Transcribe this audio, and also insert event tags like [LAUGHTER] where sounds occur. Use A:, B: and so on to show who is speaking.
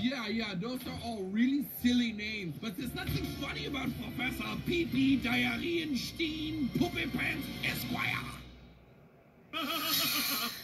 A: Yeah, yeah, those are all really silly names, but there's nothing funny about Professor Pee-Pee Diarrheastein Puppy Pants Esquire. [LAUGHS]